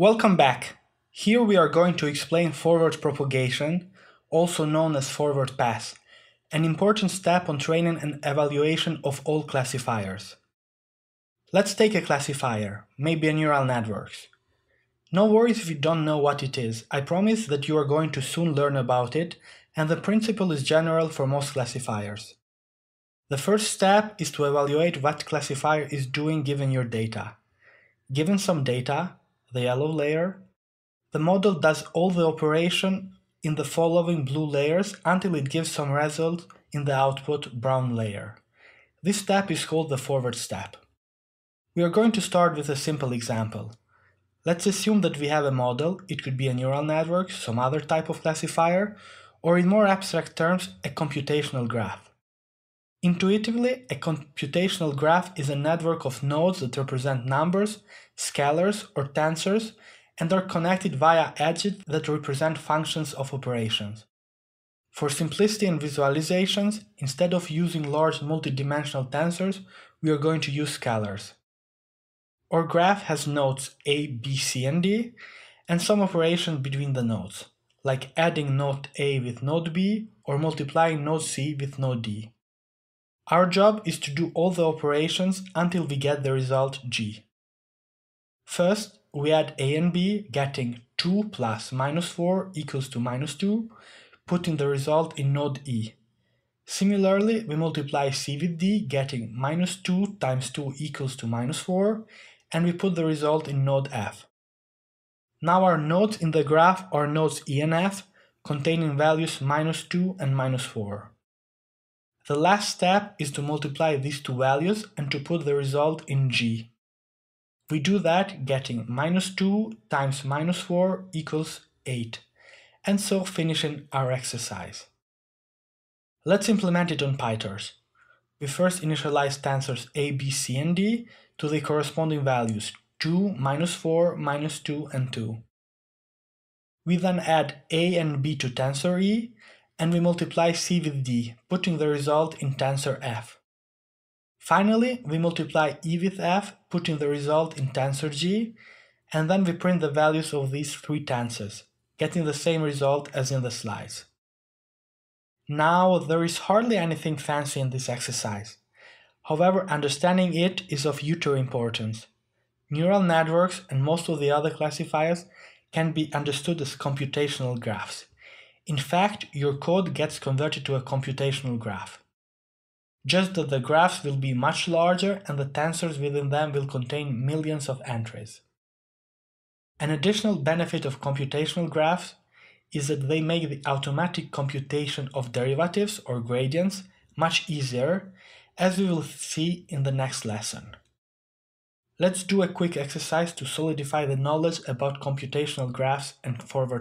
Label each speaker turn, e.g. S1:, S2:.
S1: Welcome back. Here we are going to explain forward propagation, also known as forward pass, an important step on training and evaluation of all classifiers. Let's take a classifier, maybe a neural networks. No worries if you don't know what it is, I promise that you are going to soon learn about it and the principle is general for most classifiers. The first step is to evaluate what classifier is doing given your data. Given some data, the yellow layer, the model does all the operation in the following blue layers until it gives some result in the output brown layer. This step is called the forward step. We are going to start with a simple example. Let's assume that we have a model, it could be a neural network, some other type of classifier, or in more abstract terms, a computational graph. Intuitively, a computational graph is a network of nodes that represent numbers, scalars, or tensors, and are connected via edges that represent functions of operations. For simplicity and visualizations, instead of using large multidimensional tensors, we are going to use scalars. Our graph has nodes A, B, C, and D, and some operation between the nodes, like adding node A with node B or multiplying node C with node D. Our job is to do all the operations until we get the result g. First, we add a and b, getting 2 plus minus 4 equals to minus 2, putting the result in node e. Similarly, we multiply c with d, getting minus 2 times 2 equals to minus 4, and we put the result in node f. Now our nodes in the graph are nodes e and f, containing values minus 2 and minus 4. The last step is to multiply these two values and to put the result in G. We do that getting minus 2 times minus 4 equals 8, and so finishing our exercise. Let's implement it on PyTorch. We first initialize tensors a, b, c, and d to the corresponding values 2, minus 4, minus 2, and 2. We then add a and b to tensor e and we multiply c with d, putting the result in tensor f. Finally, we multiply e with f, putting the result in tensor g, and then we print the values of these three tensors, getting the same result as in the slides. Now, there is hardly anything fancy in this exercise. However, understanding it is of utter importance. Neural networks and most of the other classifiers can be understood as computational graphs. In fact, your code gets converted to a computational graph. Just that the graphs will be much larger and the tensors within them will contain millions of entries. An additional benefit of computational graphs is that they make the automatic computation of derivatives or gradients much easier, as we will see in the next lesson. Let's do a quick exercise to solidify the knowledge about computational graphs and forward